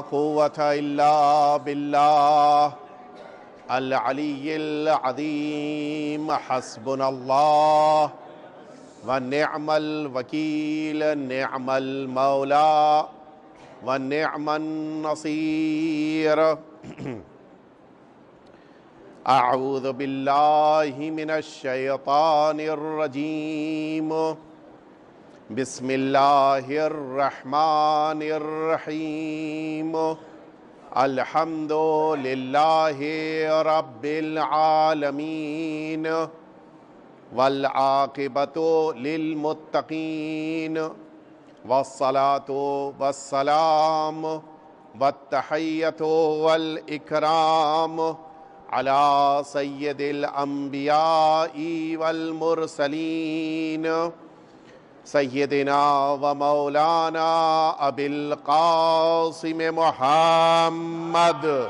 قوة إلا بالله العلي العظيم حسبنا الله. ونعم الوكيل نعم المولى. ونعم النصير. أعوذ بالله من الشيطان الرجيم. بسم الله الرحمن الرحيم الحمد لله رب العالمين والعاقبة للمتقين والصلاة والسلام والتحية والإكرام على سيد الأنبياء والمرسلين سيدنا ومولانا أبي القاسم محمد.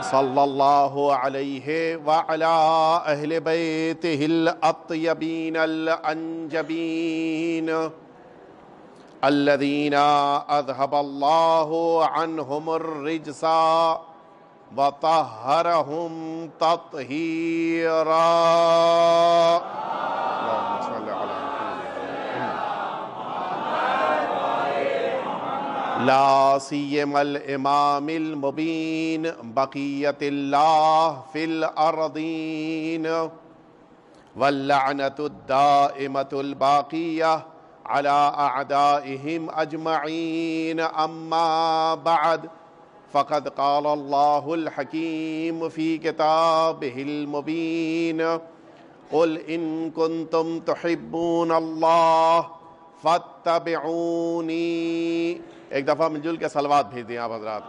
صلى الله عليه وعلى أهل بيته الأطيبين الأنجبين الذين أذهب الله عنهم الرجس. وطهرهم تطهيرا۔ اللهم صل على محمد. لا سيما الإمام المبين، بقية الله في الأرضين. واللعنة الدائمة الباقية على أعدائهم أجمعين. أما بعد فقد قال الله الحكيم في كتابه المبين قل إن كنتم تحبون الله فاتبعوني ایک دفعہ مل کے سلوات بھیج دیں آپ حضرات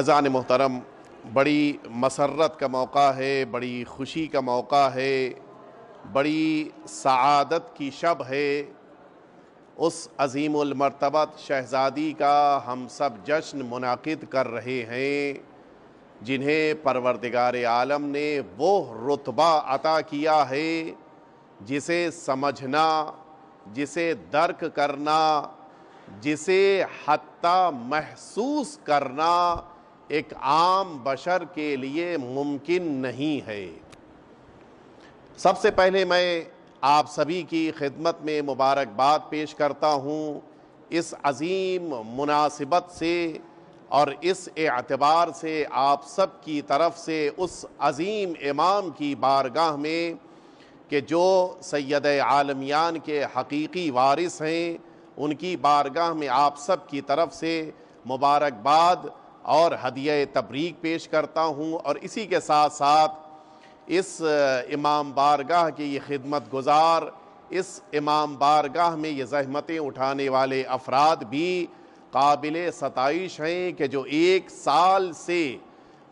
اذان محترم، بڑی مسرت کا موقع ہے، بڑی خوشی کا موقع ہے بڑی سعادت کی شب ہے۔ اس عظیم المرتبت شہزادی کا ہم سب جشن منعقد کر رہے ہیں، جنہیں پروردگار عالم نے وہ رتبہ عطا کیا ہے، جسے سمجھنا، جسے درک کرنا، جسے حتیٰ محسوس کرنا ایک عام بشر کے لیے ممکن نہیں ہے۔ سب سے پہلے میں آپ سبھی کی خدمت میں مبارکباد پیش کرتا ہوں اس عظیم مناسبت سے اور اس اعتبار سے آپ سب کی طرف سے اس عظیم امام کی بارگاہ میں کہ جو سید عالمیان کے حقیقی وارث ہیں، ان کی بارگاہ میں آپ سب کی طرف سے مبارکباد اور ہدیہ تبریک پیش کرتا ہوں اور اسی کے ساتھ ساتھ اس امام بارگاہ کی یہ خدمت گزار، اس امام بارگاہ میں یہ زحمتیں اٹھانے والے افراد بھی قابل ستائش ہیں کہ جو ایک سال سے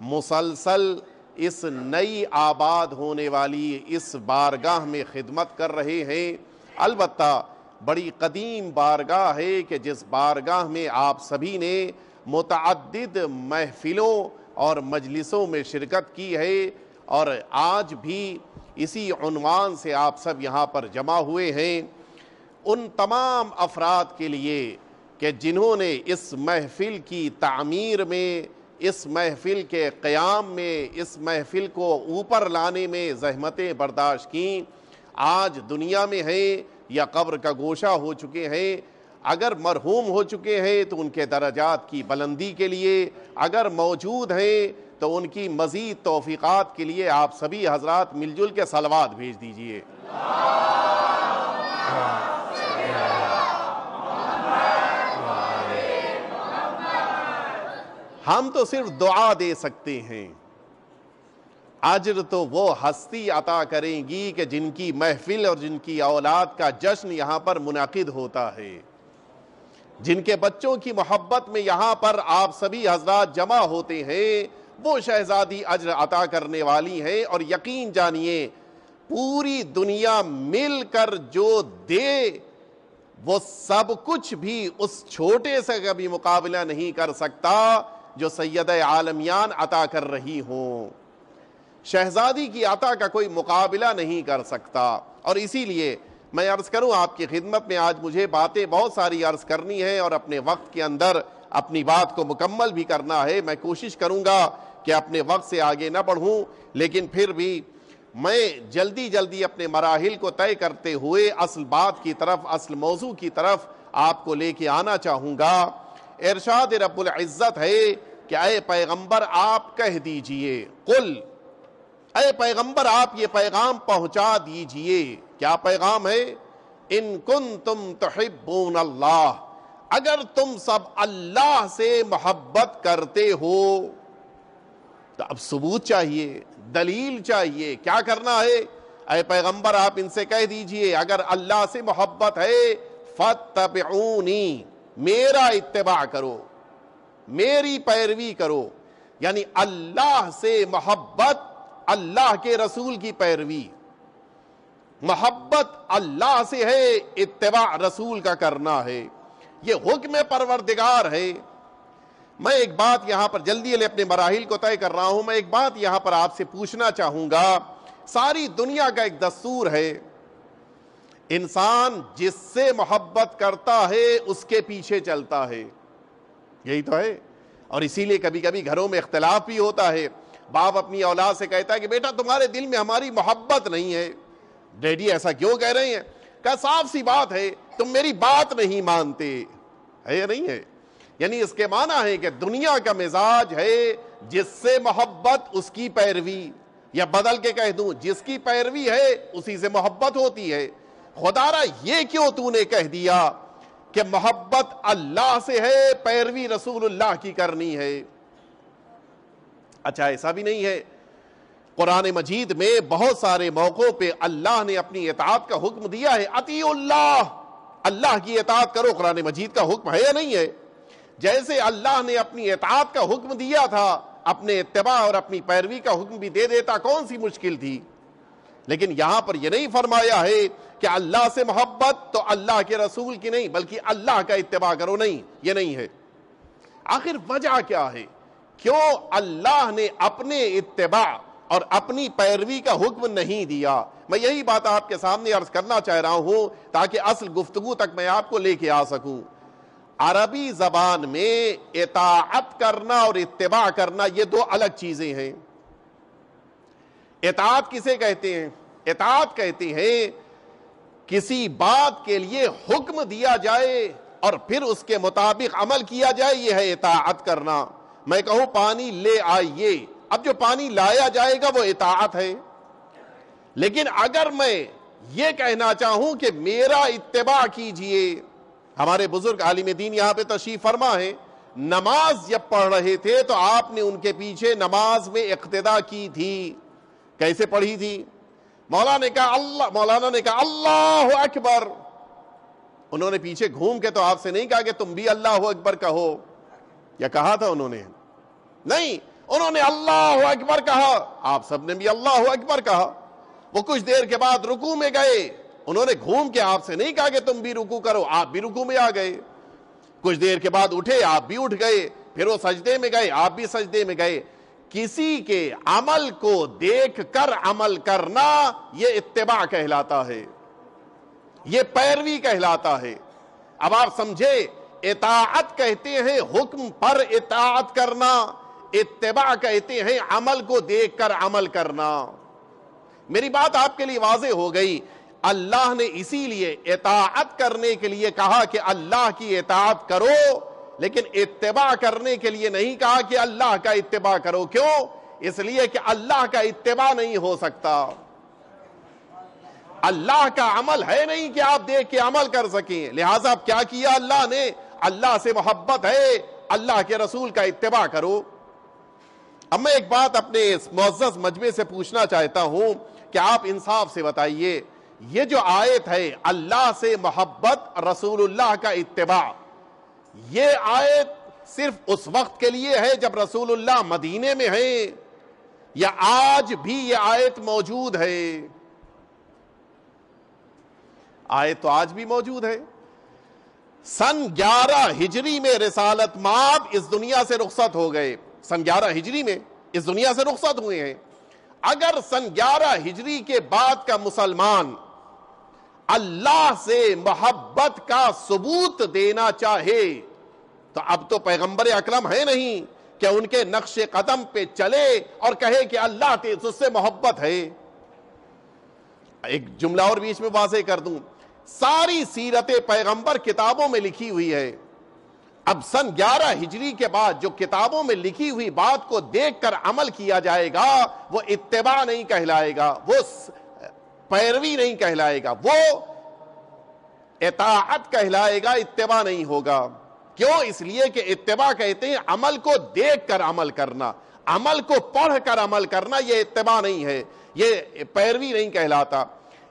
مسلسل اس نئی آباد ہونے والی اس بارگاہ میں خدمت کر رہے ہیں۔ البتہ بڑی قدیم بارگاہ ہے کہ جس بارگاہ میں آپ سبھی نے متعدد محفلوں اور مجلسوں میں شرکت کی ہے اور آج بھی اسی عنوان سے آپ سب یہاں پر جمع ہوئے ہیں ان تمام افراد کے لیے کہ جنہوں نے اس محفل کی تعمیر میں، اس محفل کے قیام میں، اس محفل کو اوپر لانے میں زحمتیں برداشت کیں۔ آج دنیا میں ہیں یا قبر کا گوشہ ہو چکے ہیں، اگر مرحوم ہو چکے ہیں تو ان کے درجات کی بلندی کے لیے، اگر موجود ہیں تو ان کی مزید توفیقات کے لیے آپ سبھی حضرات مل جل کے سلوات بھیج دیجیے۔ ہم تو صرف دعا دے سکتے ہیں۔ عجر تو وہ ہستی عطا کریں گی کہ جن کی محفل اور جن کی اولاد کا جشن یہاں پر منعقد ہوتا ہے۔ جن کے بچوں کی محبت میں یہاں پر آپ سبھی حضرات جمع ہوتے ہیں وہ شہزادی عجر عطا کرنے والی ہیں اور یقین جانیے، پوری دنیا مل کر جو دے، وہ سب کچھ بھی اس چھوٹے سے کبھی مقابلہ نہیں کر سکتا جو سید عالمیان عطا کر رہی ہوں۔ شہزادی کی عطا کا کوئی مقابلہ نہیں کر سکتا۔ اور اسی لیے میں عرض کروں، آپ کی خدمت میں آج مجھے باتیں بہت ساری عرض کرنی ہے اور اپنے وقت کے اندر اپنی بات کو مکمل بھی کرنا ہے، میں کوشش کروں گا کہ اپنے وقت سے آگے نہ بڑھوں، لیکن پھر بھی میں جلدی جلدی اپنے مراحل کو طے کرتے ہوئے اصل بات کی طرف، اصل موضوع کی طرف آپ کو لے کے آنا چاہوں گا۔ ارشاد رب العزت ہے کہ اے پیغمبر آپ کہہ دیجیے، قل، اے پیغمبر آپ یہ پیغام پہنچا دیجیے۔ کیا پیغام ہے؟ ان کن تم تحبون اللہ۔ اگر تم سب اللہ سے محبت کرتے ہو، تو اب ثبوت چاہیے، دلیل چاہیے، کیا کرنا ہے؟ اے پیغمبر، آپ ان سے کہہ دیجیے، اگر اللہ سے محبت ہے فتبعونی میرا اتباع کرو، میری پیروی کرو یعنی اللہ سے محبت، اللہ کے رسول کی پیروی۔ محبت اللہ سے ہے، اتباع رسول کا کرنا ہے۔ یہ حکم پروردگار ہے۔ میں ایک بات یہاں پر جلدی علیہ اپنے مراحل کو طے کر رہا ہوں۔ میں ایک بات یہاں پر آپ سے پوچھنا چاہوں گا۔ ساری دنیا کا ایک دستور ہے۔ انسان جس سے محبت کرتا ہے، اس کے پیچھے چلتا ہے۔ یہی تو ہے۔ اور اسی لیے کبھی کبھی گھروں میں اختلاف بھی ہوتا ہے۔ باپ اپنی اولاد سے کہتا ہے کہ بیٹا، تمہارے دل میں ہماری محبت نہیں ہے۔ ڈیڈی ایسا کیوں کہہ رہے ہیں؟ کہ صاف سی بات ہے۔ تم میری بات نہیں مانتے۔ ہے یا نہیں ہے؟ یعنی اس کے معنی ہے کہ دنیا کا مزاج ہے جس سے محبت اس کی پیروی، یا بدل کے کہہ دوں، جس کی پیروی ہے اسی سے محبت ہوتی ہے۔ خدا را یہ کیوں تو نے کہہ دیا کہ محبت اللہ سے ہے، پیروی رسول اللہ کی کرنی ہے؟ اچھا ایسا بھی نہیں ہے۔ قرآن مجید میں بہت سارے موقعوں پہ اللہ نے اپنی اطاعت کا حکم دیا ہے اتی اللہ۔ اللہ کی اطاعت کرو، قرآن مجید کا حکم ہے یا نہیں ہے؟ جیسے اللہ نے اپنی اطاعت کا حکم دیا تھا، اپنے اتباع اور اپنی پیروی کا حکم بھی دے دیتا، کون سی مشکل تھی؟ لیکن یہاں پر یہ نہیں فرمایا ہے کہ اللہ سے محبت تو اللہ کے رسول کی نہیں، بلکہ اللہ کا اتباع کرو، نہیں، یہ نہیں ہے۔ آخر وجہ کیا ہے؟ کیوں اللہ نے اپنے اتباع اور اپنی پیروی کا حکم نہیں دیا؟ میں یہی بات آپ کے سامنے عرض کرنا چاہ رہا ہوں تاکہ اصل گفتگو تک میں آپ کو لے کے آ سکوں۔ عربی زبان میں اطاعت کرنا اور اتباع کرنا یہ دو الگ چیزیں ہیں۔ اطاعت کسے کہتے ہیں؟ اطاعت کہتے ہیں کسی بات کے لیے حکم دیا جائے اور پھر اس کے مطابق عمل کیا جائے، یہ ہے اطاعت کرنا۔ میں کہوں پانی لے آئیے۔ اب جو پانی لایا جائے گا وہ اطاعت ہے۔ لیکن اگر میں یہ کہنا چاہوں کہ میرا اتباع کیجیے، ہمارے بزرگ عالم دین یہاں پہ تشریف فرما ہے نماز جب پڑھ رہے تھے تو آپ نے ان کے پیچھے نماز میں اقتدا کی تھی۔ کیسے پڑھی تھی؟ مولانا نے کہا اللہ، مولانا نے کہا اللہ اکبر۔ انہوں نے پیچھے گھوم کے تو آپ سے نہیں کہا کہ تم بھی اللہ اکبر کہو۔ یا کہا تھا انہوں نے؟ نہیں، انہوں نے اللہ اکبر کہا۔ آپ سب نے بھی اللہ اکبر کہا۔ وہ کچھ دیر کے بعد رکو میں گئے۔ انہوں نے گھوم کے آپ سے نہیں کہا کہ تم بھی رکو کرو، آپ بھی رکو میں آ گئے۔ کچھ دیر کے بعد اٹھے، آپ بھی اٹھ گئے۔ پھر وہ سجدے میں گئے، آپ بھی سجدے میں گئے۔ کسی کے عمل کو دیکھ کر عمل کرنا یہ اتباع کہلاتا ہے۔ یہ پیروی کہلاتا ہے۔ اب آپ سمجھے اطاعت کہتے ہیں حکم پر اطاعت کرنا، اتباع کہتے ہیں عمل کو دیکھ کر عمل کرنا۔ میری بات آپ کے لیے واضح ہو گئی۔ اللہ نے اسی لیے اطاعت کرنے کے لیے کہا کہ اللہ کی اطاعت کرو، لیکن اتباع کرنے کے لیے نہیں کہا کہ اللہ کا اتباع کرو۔ کیوں؟ اس لیے کہ اللہ کا اتباع نہیں ہو سکتا۔ اللہ کا عمل ہے نہیں کہ آپ دیکھ کے عمل کر سکیں۔ لہذا کیا کیا اللہ نے؟ اللہ سے محبت ہے۔ اللہ کے رسول کا اتباع کرو۔ اب میں ایک بات اپنے معزز مجمع سے پوچھنا چاہتا ہوں۔ کہ آپ انصاف سے بتائیے؟ یہ جو آیت ہے، اللہ سے محبت، رسول اللہ کا اتباع، یہ آیت صرف اس وقت کے لیے ہے جب رسول اللہ مدینے میں ہے یا آج بھی یہ آیت موجود ہے؟ آیت تو آج بھی موجود ہے۔ سن گیارہ ہجری میں رسالت ماب اس دنیا سے رخصت ہو گئے۔ سن گیارہ ہجری میں اس دنیا سے رخصت ہوئے ہیں۔ اگر سن گیارہ ہجری کے بعد کا مسلمان اللہ سے محبت کا ثبوت دینا چاہے، تو اب تو پیغمبر اکرم ہے نہیں کہ ان کے نقش قدم پہ چلے اور کہے کہ اللہ اس سے محبت ہے۔ ایک جملہ اور بیچ میں واضح کر دوں۔ ساری سیرت پیغمبر کتابوں میں لکھی ہوئی ہے۔ اب سن گیارہ ہجری کے بعد جو کتابوں میں لکھی ہوئی بات کو دیکھ کر عمل کیا جائے گا، وہ اتباع نہیں کہلائے گا، وہ پیروی نہیں کہلائے گا، وہ اطاعت کہلائے گا، اتباع نہیں ہوگا۔ کیوں؟ اس لیے کہ اتباع کہتے ہیں عمل کو دیکھ کر عمل کرنا، عمل کو پڑھ کر عمل کرنا، یہ اتباع نہیں ہے، یہ پیروی نہیں کہلاتا۔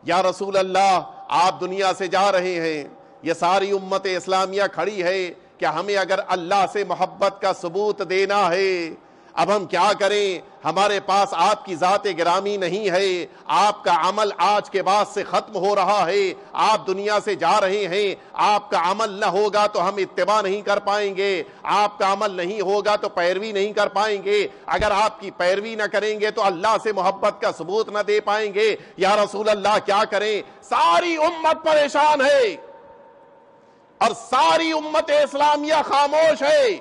یا رسول اللہ، آپ دنیا سے جا رہے ہیں، یہ ساری امت اسلامیہ کھڑی ہے کہ ہمیں اگر اللہ سے محبت کا ثبوت دینا ہے، اب ہم کیا کریں؟ ہمارے پاس آپ کی ذات گرامی نہیں ہے، آپ کا عمل آج کے بعد سے ختم ہو رہا ہے، آپ دنیا سے جا رہے ہیں، آپ کا عمل نہ ہوگا تو ہم اتباع نہیں کر پائیں گے، آپ کا عمل نہیں ہوگا تو پیروی نہیں کر پائیں گے۔ اگر آپ کی پیروی نہ کریں گے تو اللہ سے محبت کا ثبوت نہ دے پائیں گے۔ یا رسول اللہ کیا کریں؟ ساری امت پریشان ہے۔ اور ساری امت اسلامیہ خاموش ہے۔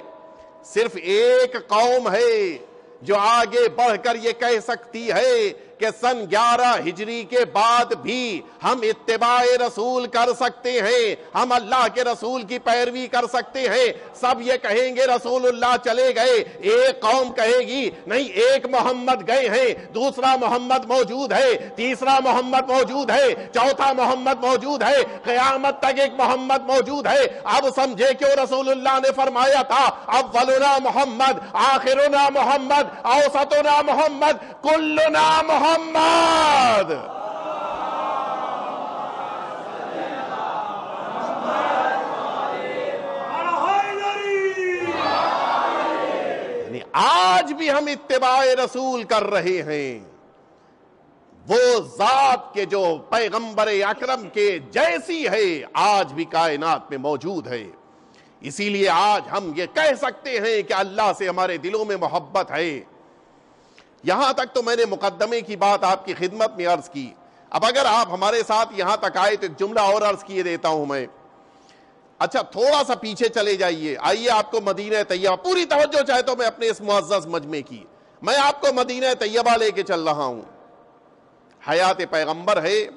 صرف ایک قوم ہے جو آگے بڑھ کر یہ کہہ سکتی ہے کہ سن گیارہ ہجری کے بعد بھی ہم اتباع رسول کر سکتے ہیں، ہم اللہ کے رسول کی پیروی کر سکتے ہیں۔ سب یہ کہیں گے، رسول اللہ چلے گئے، ایک قوم کہے گی، نہیں، ایک محمد گئے ہیں، دوسرا محمد موجود ہے، تیسرا محمد موجود ہے، چوتھا محمد موجود ہے، قیامت تک ایک محمد موجود ہے۔ اب سمجھے کیوں رسول اللہ نے فرمایا تھا، اولنا محمد، آخرنا محمد، اوسطنا محمد، کلنا محمد۔ محمد یعنی آج بھی ہم اتباع رسول کر رہے ہیں۔ وہ ذات کے جو پیغمبر اکرم کے جیسی ہے، آج بھی کائنات میں موجود ہے۔ اسی لیے آج ہم یہ کہہ سکتے ہیں کہ اللہ سے ہمارے دلوں میں محبت ہے۔ یہاں تک تو میں نے مقدمے کی بات آپ کی خدمت میں عرض کی۔ اب اگر آپ ہمارے ساتھ یہاں تک آئے تو ایک جملہ اور عرض کیے دیتا ہوں میں۔ اچھا تھوڑا سا پیچھے چلے جائیے۔ آئیے آپ کو مدینہ طیبہ۔ پوری توجہ چاہے تو میں اپنے اس معزز مجمع کی۔ میں آپ کو مدینہ طیبہ لے کے چل رہا ہوں۔ حیات پیغمبر ہے۔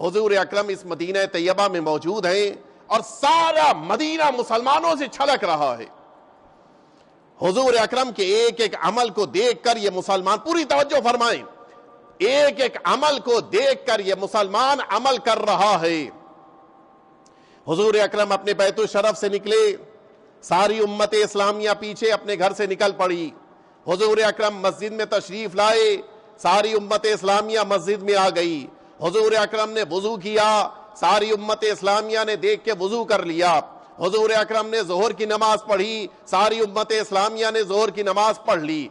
حضور اکرم اس مدینہ طیبہ میں موجود ہیں اور سارا مدینہ مسلمانوں سے چھلک رہا ہے۔ حضور اکرم کے ایک ایک عمل کو دیکھ کر یہ مسلمان پوری توجہ فرمائیں۔ ایک ایک عمل کو دیکھ کر یہ مسلمان عمل کر رہا ہے۔ حضور اکرم اپنے بیت الشرف سے نکلے۔ ساری امت اسلامیہ پیچھے اپنے گھر سے نکل پڑی۔ حضور اکرم مسجد میں تشریف لائے۔ ساری امت اسلامیہ مسجد میں آ گئی۔ حضور اکرم نے وضو کیا۔ ساری امت اسلامیہ نے دیکھ کے وضو کر لیا۔ حضور اکرم نے زہر کی نماز پڑھی، ساری امت اسلامیہ نے زہر کی نماز پڑھ لی۔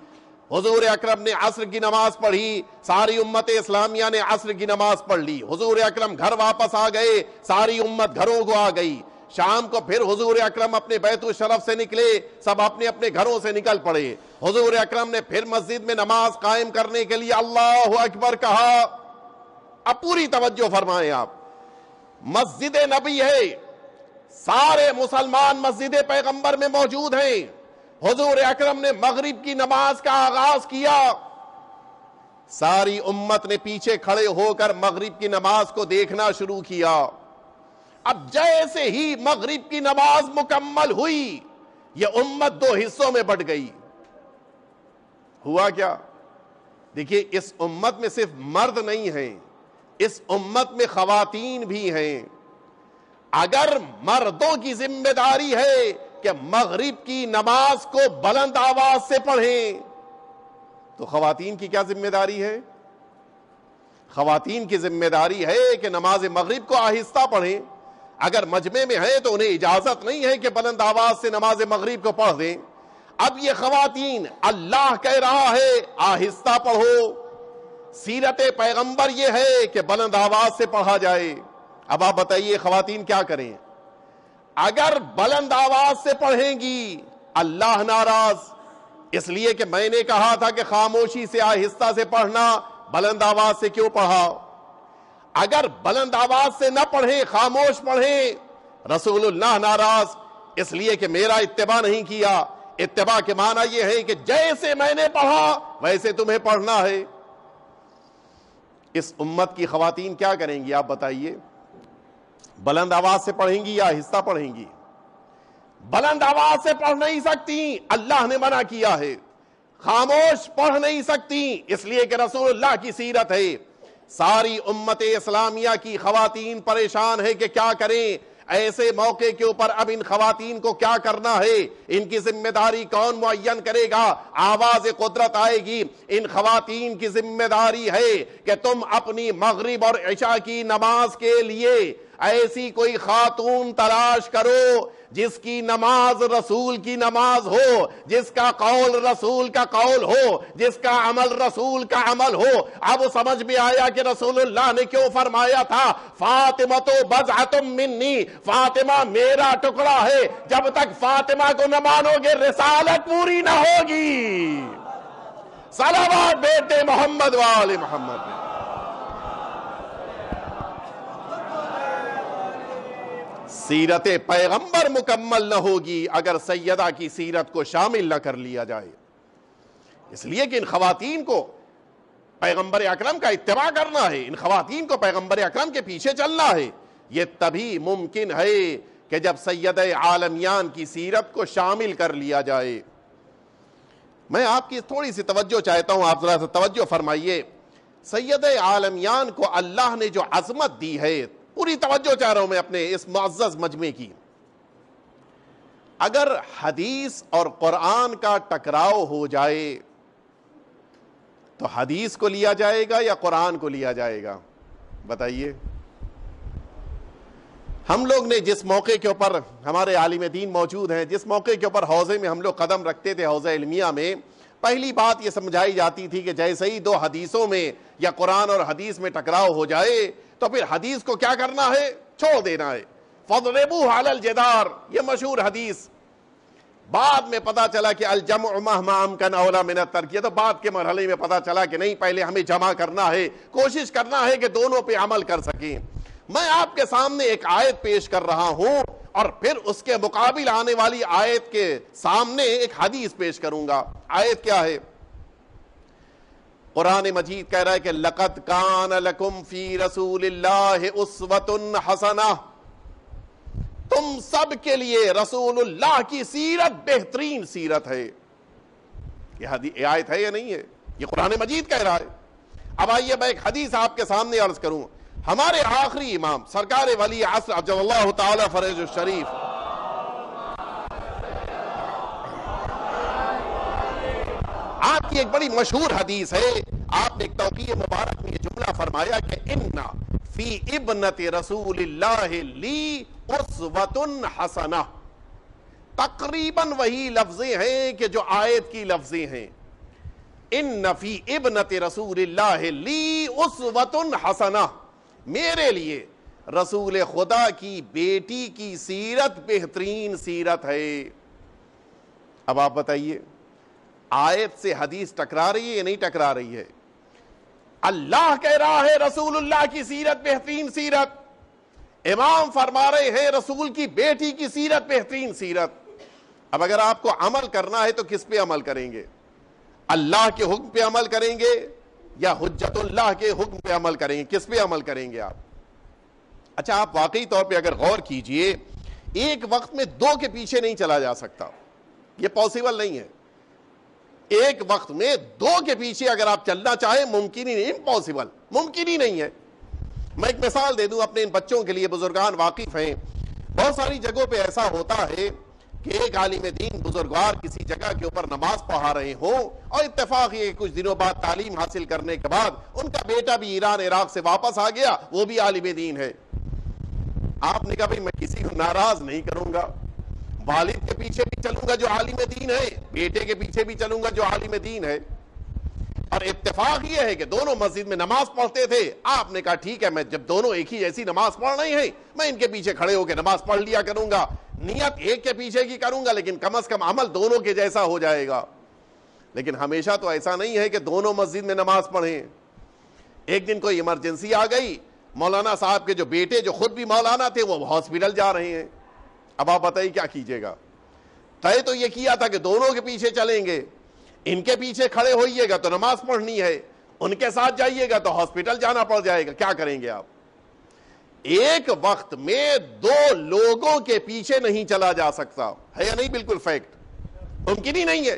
حضور اکرم نے عصر کی نماز پڑھی، ساری امت اسلامیہ نے عصر کی نماز پڑھ لی۔ حضور اکرم گھر واپس آ گئے، ساری امت گھروں کو آ گئی۔ شام کو پھر حضور اکرم اپنے بیت الشرف سے نکلے، سب اپنے اپنے گھروں سے نکل پڑے۔ حضور اکرم نے پھر مسجد میں نماز قائم کرنے کے لیے اللہ اکبر کہا۔ اب پوری توجہ فرمائیں آپ۔ مسجد نبی ہے۔ سارے مسلمان مسجد پیغمبر میں موجود ہیں۔ حضور اکرم نے مغرب کی نماز کا آغاز کیا۔ ساری امت نے پیچھے کھڑے ہو کر مغرب کی نماز کو دیکھنا شروع کیا۔ اب جیسے ہی مغرب کی نماز مکمل ہوئی، یہ امت دو حصوں میں بٹ گئی۔ ہوا کیا؟ دیکھیے، اس امت میں صرف مرد نہیں ہیں، اس امت میں خواتین بھی ہیں۔ اگر مردوں کی ذمہ داری ہے کہ مغرب کی نماز کو بلند آواز سے پڑھیں، تو خواتین کی کیا ذمہ داری ہے؟ خواتین کی ذمہ داری ہے کہ نماز مغرب کو آہستہ پڑھیں۔ اگر مجمع میں ہے تو انہیں اجازت نہیں ہے کہ بلند آواز سے نماز مغرب کو پڑھ دیں۔ اب یہ خواتین اللہ کہہ رہا ہے، آہستہ پڑھو۔ سیرت پیغمبر یہ ہے کہ بلند آواز سے پڑھا جائے۔ اب آپ بتائیے خواتین کیا کریں؟ اگر بلند آواز سے پڑھیں گی، اللہ ناراض۔ اس لیے کہ میں نے کہا تھا کہ خاموشی سے آہستہ سے پڑھنا، بلند آواز سے کیوں پڑھا اگر بلند آواز سے نہ پڑھیں، خاموش پڑھیں، رسول اللہ ناراض۔ اس لیے کہ میرا اتباع نہیں کیا۔ اتباع کے معنی یہ ہے کہ جیسے میں نے پڑھا، ویسے تمہیں پڑھنا ہے۔ اس امت کی خواتین کیا کریں گی؟ آپ بتائیے۔ بلند آواز سے پڑھیں گی یا حصہ پڑھیں گی؟ بلند آواز سے پڑھ نہیں سکتی، اللہ نے منع کیا ہے۔ خاموش پڑھ نہیں سکتی، اس لیے کہ رسول اللہ کی سیرت ہے۔ ساری امت اسلامیہ کی خواتین پریشان ہے کہ کیا کریں۔ ایسے موقع کے اوپر اب ان خواتین کو کیا کرنا ہے؟ ان کی ذمہ داری کون معین کرے گا؟ آواز قدرت آئے گی۔ ان خواتین کی ذمہ داری ہے کہ تم اپنی مغرب اور عشاء کی نماز کے لیے ایسی کوئی خاتون تلاش کرو جس کی نماز رسول کی نماز ہو، جس کا قول رسول کا قول ہو، جس کا عمل رسول کا عمل ہو۔ اب سمجھ میں آیا کہ رسول اللہ نے کیوں فرمایا تھا؟ فاطمہ تو بزعتم منی، فاطمہ میرا ٹکڑا ہے، جب تک فاطمہ کو نہ مانو گے رسالت پوری نہ ہوگی۔ صلوات بیٹے محمد وال محمد۔ سیرت پیغمبر مکمل نہ ہوگی اگر سیدہ کی سیرت کو شامل نہ کر لیا جائے۔ اس لیے کہ ان خواتین کو پیغمبر اکرم کا اتباع کرنا ہے، ان خواتین کو پیغمبر اکرم کے پیچھے چلنا ہے۔ یہ تبھی ممکن ہے کہ جب سید عالمیان کی سیرت کو شامل کر لیا جائے۔ میں آپ کی تھوڑی سی توجہ چاہتا ہوں، آپ ذرا توجہ فرمائیے۔ سید عالمیان کو اللہ نے جو عظمت دی ہے پوری توجہ چاہ رہا ہوں میں اپنے اس معزز مجمع کی۔ اگر حدیث اور قرآن کا ٹکراؤ ہو جائے، تو حدیث کو لیا جائے گا یا قرآن کو لیا جائے گا؟ بتائیے۔ ہم لوگ نے جس موقع کے اوپر ہمارے عالم دین موجود ہیں، جس موقع کے اوپر حوضے میں ہم لوگ قدم رکھتے تھے حوضہ علمیہ میں، پہلی بات یہ سمجھائی جاتی تھی کہ جیسے ہی دو حدیثوں میں یا قرآن اور حدیث میں ٹکراؤ ہو جائے تو پھر حدیث کو کیا کرنا ہے؟ چھوڑ دینا ہے۔ فضربو حال الجدار۔ یہ مشہور حدیث۔ بعد میں پتا چلا کہ الجمع مہما امکن اولا من الترکیہ تو بعد کے مرحلے میں پتا چلا کہ نہیں، پہلے ہمیں جمع کرنا ہے۔ کوشش کرنا ہے کہ دونوں پہ عمل کر سکیں۔ میں آپ کے سامنے ایک آیت پیش کر رہا ہوں اور پھر اس کے مقابل آنے والی آیت کے سامنے ایک حدیث پیش کروں گا۔ آیت کیا ہے؟ قرآن مجید کہہ رہا ہے کہ لقت کان لکم فی رسول اللہ اسوت حسنہ۔ تم سب کے لیے رسول اللہ کی سیرت بہترین سیرت ہے۔ یہ آیت ہے یا نہیں ہے؟ یہ قرآن مجید کہہ رہا ہے۔ اب آئیے میں ایک حدیث آپ کے سامنے عرض کروں۔ ہمارے آخری امام، سرکار ولی عصر عجل اللہ تعالی فریض الشریف آپ کی ایک بڑی مشہور حدیث ہے، آپ نے ایک توقیع مبارک میں یہ جملہ فرمایا کہ اننا فی ابنت رسول اللہ لی اسوت حسنہ تقریباً وہی لفظیں ہیں کہ جو آیت کی لفظیں ہیں۔ ان فی ابنت رسول اللہ لی اسوت حسنہ میرے لیے رسول خدا کی بیٹی کی سیرت بہترین سیرت ہے۔ اب آپ بتائیے۔ آیت سے حدیث ٹکرا رہی ہے یا نہیں ٹکرا رہی ہے؟ اللہ کہہ رہا ہے رسول اللہ کی سیرت بہترین سیرت۔ امام فرما رہے ہیں رسول کی بیٹی کی سیرت بہترین سیرت۔ اب اگر آپ کو عمل کرنا ہے تو کس پہ عمل کریں گے؟ اللہ کے حکم پہ عمل کریں گے یا حجت اللہ کے حکم پہ عمل کریں گے؟ کس پہ عمل کریں گے آپ؟ اچھا آپ واقعی طور پہ اگر غور کیجیے، ایک وقت میں دو کے پیچھے نہیں چلا جا سکتا۔ یہ پاسبل نہیں ہے۔ ایک وقت میں دو کے پیچھے اگر آپ چلنا چاہیں، ممکن ہی نہیں امپاسبل ممکن ہی نہیں ہے۔ میں ایک مثال دے دوں اپنے ان بچوں کے لیے، بزرگان واقف ہیں۔ بہت ساری جگہوں پہ ایسا ہوتا ہے کہ ایک عالم دین بزرگوار کسی جگہ کے اوپر نماز پڑھا رہے ہوں اور اتفاق یہ کچھ دنوں بعد تعلیم حاصل کرنے کے بعد ان کا بیٹا بھی ایران، عراق سے واپس آ گیا، وہ بھی عالم دین ہے۔ آپ نے کہا بھائی، میں کسی کو ناراض نہیں کروں گا۔ والد کے پیچھے بھی چلوں گا جو عالم دین ہے، بیٹے کے پیچھے بھی چلوں گا جو عالم دین ہے۔ اور اتفاق یہ ہے کہ دونوں مسجد میں نماز پڑھتے تھے۔ آپ نے کہا، ٹھیک ہے، میں جب دونوں ایک ہی ایسی نماز پڑھ رہے ہیں، میں ان کے پیچھے کھڑے ہو کے نماز پڑھ لیا کروں گا۔ نیت ایک کے پیچھے کی کروں گا، لیکن کم از کم عمل دونوں کے جیسا ہو جائے گا۔ لیکن ہمیشہ تو ایسا نہیں ہے کہ دونوں مسجد میں نماز پڑھیں۔ ایک دن کوئی ایمرجنسی آ گئی۔ مولانا صاحب کے جو بیٹے، جو خود بھی مولانا تھے، وہ ہاسپٹل جا رہے ہیں۔ اب آپ بتائیے کیا کیجیے گا؟ طے تو یہ کیا تھا کہ دونوں کے پیچھے چلیں گے۔ ان کے پیچھے کھڑے ہوئیے گا تو نماز پڑھنی ہے۔ ان کے ساتھ جائیے گا تو ہاسپٹل جانا پڑ جائے گا۔ کیا کریں گے آپ؟ ایک وقت میں دو لوگوں کے پیچھے نہیں چلا جا سکتا۔ ہے یا نہیں؟ بالکل فیکٹ ممکن ہی نہیں ہے۔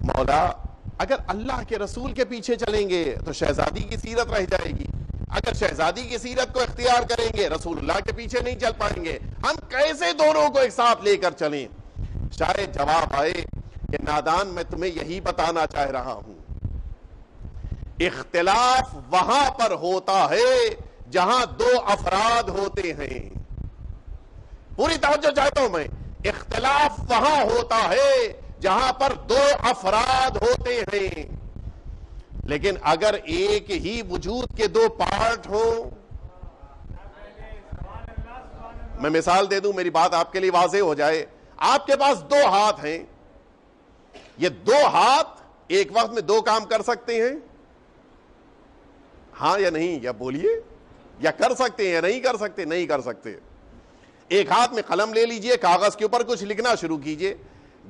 مولا، اگر اللہ کے رسول کے پیچھے چلیں گے تو شہزادی کی سیرت رہ جائے گی۔ اگر شہزادی کی سیرت کو اختیار کریں گے، رسول اللہ کے پیچھے نہیں چل پائیں گے۔ ہم کیسے دونوں کو ایک ساتھ لے کر چلیں؟ شاید جواب آئے کہ نادان میں تمہیں یہی بتانا چاہ رہا ہوں۔ اختلاف وہاں پر ہوتا ہے جہاں دو افراد ہوتے ہیں۔ پوری توجہ چاہتا ہوں میں۔ اختلاف وہاں ہوتا ہے جہاں پر دو افراد ہوتے ہیں۔ لیکن اگر ایک ہی وجود کے دو پارٹ ہوں، میں مثال دے دوں، میری بات آپ کے لیے واضح ہو جائے۔ آپ کے پاس دو ہاتھ ہیں۔ یہ دو ہاتھ ایک وقت میں دو کام کر سکتے ہیں۔ ہاں یا نہیں، یا بولیے۔ یا کر سکتے ہیں یا نہیں کر سکتے، نہیں کر سکتے۔ ایک ہاتھ میں قلم لے لیجیے، کاغذ کے اوپر کچھ لکھنا شروع کیجیے۔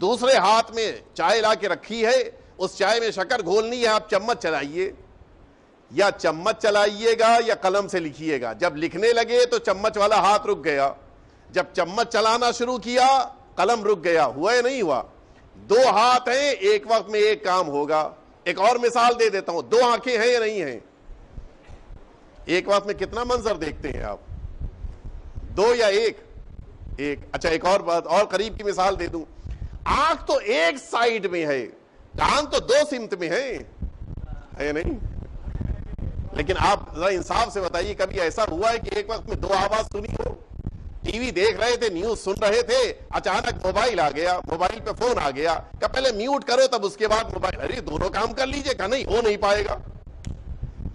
دوسرے ہاتھ میں چائے لا کے رکھی ہے اس چائے میں شکر گھولنی ہے، آپ چمچ چلائیے۔ یا چمچ چلائیے گا یا قلم سے لکھیے گا۔ جب لکھنے لگے تو چمچ والا ہاتھ رک گیا۔ جب چمچ چلانا شروع کیا، قلم رک گیا۔ ہوا یا نہیں ہوا؟ دو ہاتھ ہیں، ایک وقت میں ایک کام ہوگا۔ ایک اور مثال دے دیتا ہوں۔ دو آنکھیں ہیں یا نہیں ہیں؟ ایک وقت میں کتنا منظر دیکھتے ہیں آپ؟ دو یا ایک؟ ایک۔ اچھا ایک اور بات، اور قریب کی مثال دے دوں۔ آنکھ تو ایک سائڈ میں ہے۔ کان تو دو سمت میں ہے ہے نہیں؟ لیکن آپ ذرا انصاف سے بتائیے، کبھی ایسا ہوا ہے کہ ایک وقت میں دو آواز سنی ہو؟ ٹی وی دیکھ رہے تھے، نیوز سن رہے تھے، اچانک موبائل آ گیا، موبائل پہ فون آ گیا، کہ پہلے میوٹ کرو، تب اس کے بعد موبائل۔ ارے، دونوں کام کر لیجیے، کہ نہیں، ہو نہیں پائے گا۔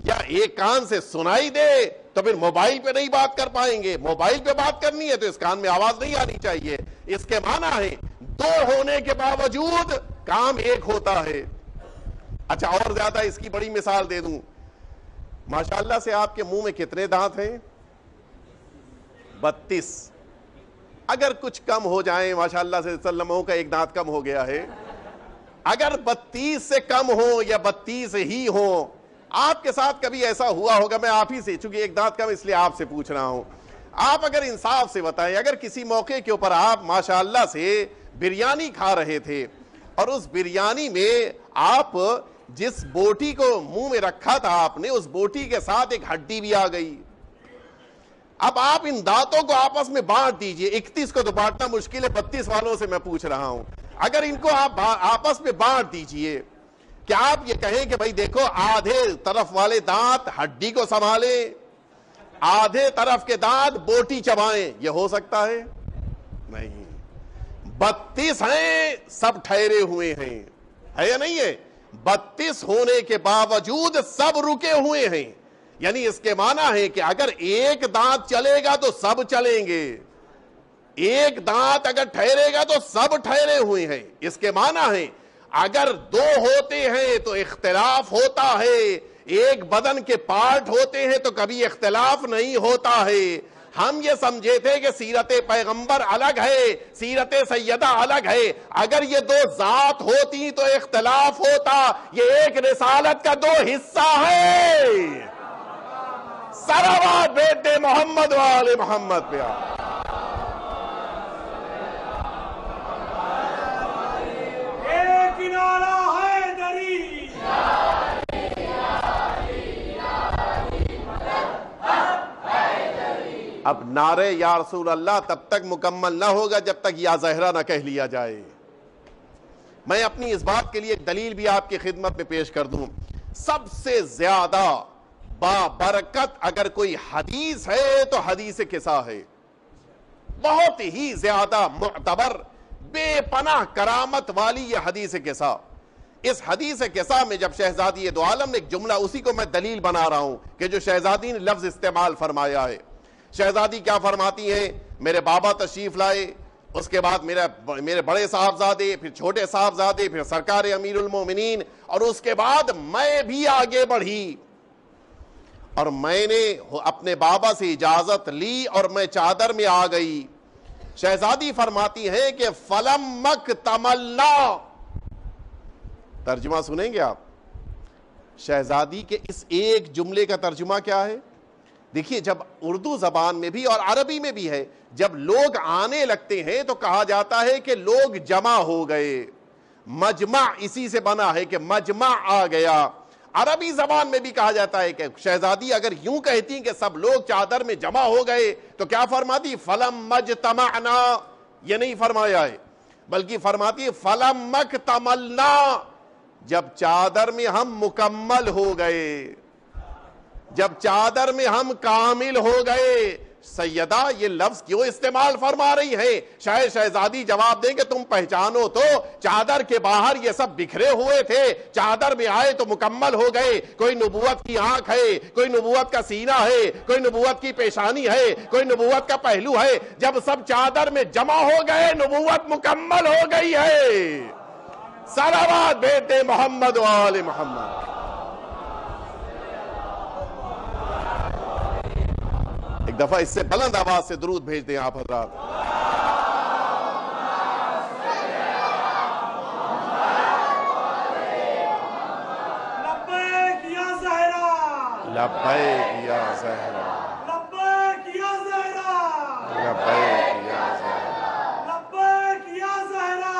یا ایک کان سے سنائی دے تو پھر موبائل پہ نہیں بات کر پائیں گے۔ موبائل پہ بات کرنی ہے تو اس کان میں آواز نہیں آنی چاہیے۔ اس کے معنی ہے دو ہونے کے باوجود کام ایک ہوتا ہے۔ اچھا اور زیادہ اس کی بڑی مثال دے دوں۔ ماشاءاللہ سے آپ کے منہ میں کتنے دانت ہیں؟ بتیس۔ اگر کچھ کم ہو جائیں، ماشاءاللہ سے سلموں کا ایک دانت کم ہو گیا ہے۔ اگر بتیس سے کم ہو یا بتیس ہی ہو آپ کے ساتھ کبھی ایسا ہوا ہوگا؟ میں آپ ہی سے، چونکہ ایک دانت کم اس لیے آپ سے پوچھ رہا ہوں۔ آپ اگر انصاف سے بتائیں، اگر کسی موقع کے اوپر آپ ماشاءاللہ سے بریانی کھا رہے تھے اور اس بریانی میں آپ جس بوٹی کو منہ میں رکھا تھا آپ نے، اس بوٹی کے ساتھ ایک ہڈی بھی آ گئی۔ اب آپ ان دانتوں کو آپس میں بانٹ دیجیے۔ اکتیس کو تو بانٹنا مشکل ہے، بتیس والوں سے میں پوچھ رہا ہوں۔ اگر ان کو آپ آپس میں بانٹ دیجیے، کیا آپ یہ کہیں کہ بھائی دیکھو، آدھے طرف والے دانت ہڈی کو سنبھالے آدھے طرف کے دانت بوٹی چبائیں یہ ہو سکتا ہے؟ نہیں۔ بتیس ہیں، سب ٹھہرے ہوئے ہیں۔ ہے یا نہیں ہے؟ بتیس ہونے کے باوجود سب رکے ہوئے ہیں۔ یعنی اس کے معنی ہے کہ اگر ایک دانت چلے گا تو سب چلیں گے۔ ایک دانت اگر ٹھہرے گا تو سب ٹھہرے ہوئے ہیں۔ اس کے معنی ہے اگر دو ہوتے ہیں تو اختلاف ہوتا ہے۔ ایک بدن کے پارٹ ہوتے ہیں تو کبھی اختلاف نہیں ہوتا ہے۔ ہم یہ سمجھے تھے کہ سیرت پیغمبر الگ ہے، سیرت سیدہ الگ ہے۔ اگر یہ دو ذات ہوتی تو اختلاف ہوتا۔ یہ ایک رسالت کا دو حصہ ہے۔ سروات بیٹے محمد والے محمد پہ اب نعرے یا رسول اللہ تب تک مکمل نہ ہوگا جب تک یا زہرہ نہ کہہ لیا جائے۔ میں اپنی اس بات کے لیے دلیل بھی آپ کی خدمت میں پیش کر دوں۔ سب سے زیادہ با برکت اگر کوئی حدیث ہے تو حدیث کسا ہے۔ بہت ہی زیادہ معتبر، بے پناہ کرامت والی یہ حدیث کسا۔ اس حدیث کسا میں جب شہزادی دو عالم نے ایک جملہ اسی کو میں دلیل بنا رہا ہوں کہ جو شہزادی نے لفظ استعمال فرمایا ہے۔ شہزادی کیا فرماتی ہیں؟ میرے بابا تشریف لائے، اس کے بعد میرے میرے بڑے صاحبزادے، پھر چھوٹے صاحبزادے، پھر سرکار امیر المومنین، اور اس کے بعد میں بھی آگے بڑھی۔ اور میں نے اپنے بابا سے اجازت لی اور میں چادر میں آ گئی۔ شہزادی فرماتی ہیں کہ فلم مک ترجمہ سنیں گے آپ؟ شہزادی کے اس ایک جملے کا ترجمہ کیا ہے؟ دیکھیے، جب اردو زبان میں بھی اور عربی میں بھی ہے، جب لوگ آنے لگتے ہیں تو کہا جاتا ہے کہ لوگ جمع ہو گئے۔ مجمع اسی سے بنا ہے کہ مجمع آ گیا۔ عربی زبان میں بھی کہا جاتا ہے کہ شہزادی اگر یوں کہتی کہ سب لوگ چادر میں جمع ہو گئے تو کیا فرماتی؟ فلم مجتمعنا۔ یہ نہیں فرمایا ہے، بلکہ فرماتی فلم مک تملنا جب چادر میں ہم مکمل ہو گئے۔ جب چادر میں ہم کامل ہو گئے، سیدہ یہ لفظ کیوں استعمال فرما رہی ہے شاید شہزادی جواب دیں کہ تم پہچانو تو چادر کے باہر یہ سب بکھرے ہوئے تھے، چادر میں آئے تو مکمل ہو گئے، کوئی نبوت کی آنکھ ہے، کوئی نبوت کا سینہ ہے، کوئی نبوت کی پیشانی ہے، کوئی نبوت کا پہلو ہے، جب سب چادر میں جمع ہو گئے، نبوت مکمل ہو گئی ہے۔ سلامات بیٹے محمد وال محمد۔ ایک دفعہ اس سے بلند آواز سے درود بھیج دیں آپ حضرات۔ لبیک یا زہرا۔ لبیک یا زہرا لبیک یا زہرا لبیک یا زہرا لبیک یا زہرا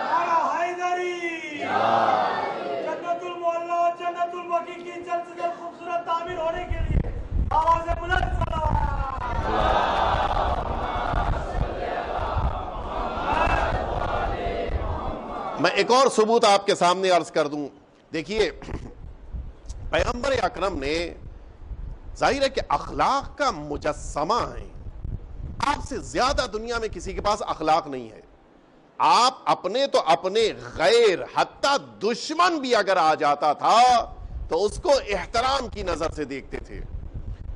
بڑا حیدری جنت المعلا و جنت البقیع کی جلد سے جلد خوبصورت تعمیر ہونے کے لیے آواز بلند صلوات میں ایک اور ثبوت آپ کے سامنے عرض کر دوں۔ دیکھیے، پیغمبر اکرم نے ظاہر ہے کہ اخلاق کا مجسمہ ہے۔ آپ سے زیادہ دنیا میں کسی کے پاس اخلاق نہیں ہے۔ آپ اپنے تو اپنے غیر، حتی دشمن بھی اگر آ جاتا تھا تو اس کو احترام کی نظر سے دیکھتے تھے۔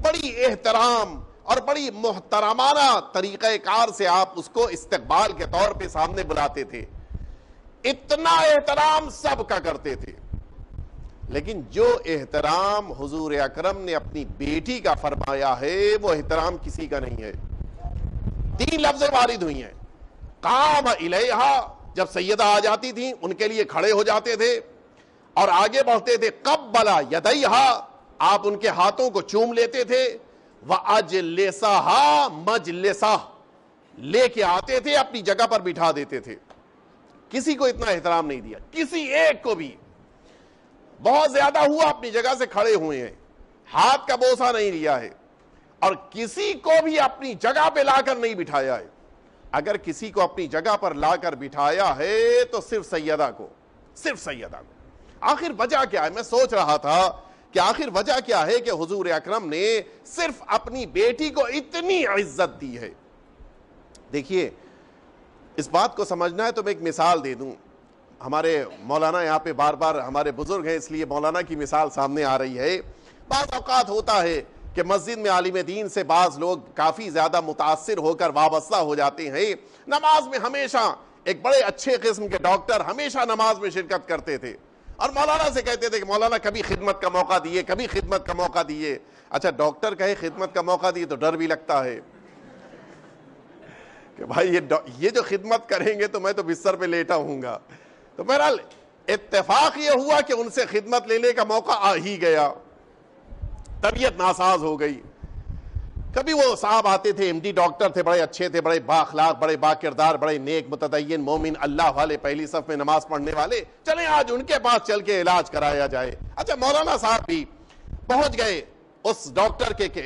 بڑی احترام اور بڑی محترمانہ طریقہ کار سے آپ اس کو استقبال کے طور پہ سامنے بلاتے تھے۔ اتنا احترام سب کا کرتے تھے۔ لیکن جو احترام حضور اکرم نے اپنی بیٹی کا فرمایا ہے، وہ احترام کسی کا نہیں ہے۔ تین لفظ وارد ہوئی ہیں۔ کام الیہا، جب سیدہ آ جاتی تھی ان کے لیے کھڑے ہو جاتے تھے اور آگے بڑھتے تھے۔ کب بلا یدیہا، آپ ان کے ہاتھوں کو چوم لیتے تھے۔ وہ اج لے کے آتے تھے، اپنی جگہ پر بٹھا دیتے تھے۔ کسی کو اتنا احترام نہیں دیا، کسی ایک کو بھی۔ بہت زیادہ ہوا اپنی جگہ سے کھڑے ہوئے ہیں۔ ہاتھ کا بوسا نہیں لیا ہے۔ اور کسی کو بھی اپنی جگہ پہ لا کر نہیں بٹھایا ہے۔ اگر کسی کو اپنی جگہ پر لا کر بٹھایا ہے تو صرف سیدہ کو، صرف سیدہ کو۔ آخر وجہ کیا ہے؟ میں سوچ رہا تھا کہ آخر وجہ کیا ہے کہ حضور اکرم نے صرف اپنی بیٹی کو اتنی عزت دی ہے۔ دیکھیے اس بات کو سمجھنا ہے تو میں ایک مثال دے دوں۔ ہمارے مولانا یہاں پہ بار بار ہمارے بزرگ ہیں، اس لیے مولانا کی مثال سامنے آ رہی ہے۔ بعض اوقات ہوتا ہے کہ مسجد میں عالم دین سے بعض لوگ کافی زیادہ متاثر ہو کر وابستہ ہو جاتے ہیں۔ نماز میں ہمیشہ ایک بڑے اچھے قسم کے ڈاکٹر ہمیشہ نماز میں شرکت کرتے تھے۔ اور مولانا سے کہتے تھے کہ مولانا کبھی خدمت کا موقع دیے، کبھی خدمت کا موقع دیے۔ اچھا ڈاکٹر کہے خدمت کا موقع دیے تو ڈر بھی لگتا ہے۔ کہ بھائی یہ یہ جو خدمت کریں گے تو میں تو بستر پہ لیٹا ہوں گا۔ تو بہرحال اتفاق یہ ہوا کہ ان سے خدمت لینے کا موقع آ ہی گیا۔ طبیعت ناساز ہو گئی۔ کبھی وہ صاحب آتے تھے ایم ڈی ڈاکٹر تھے، بڑے اچھے تھے، بڑے با اخلاق، بڑے با کردار، بڑے نیک متدین، مومن، اللہ والے، پہلی صف میں نماز پڑھنے والے۔ چلیں آج ان کے پاس چل کے علاج کرایا جائے۔ اچھا مولانا صاحب بھی پہنچ گئے۔ اس ڈاکٹر کے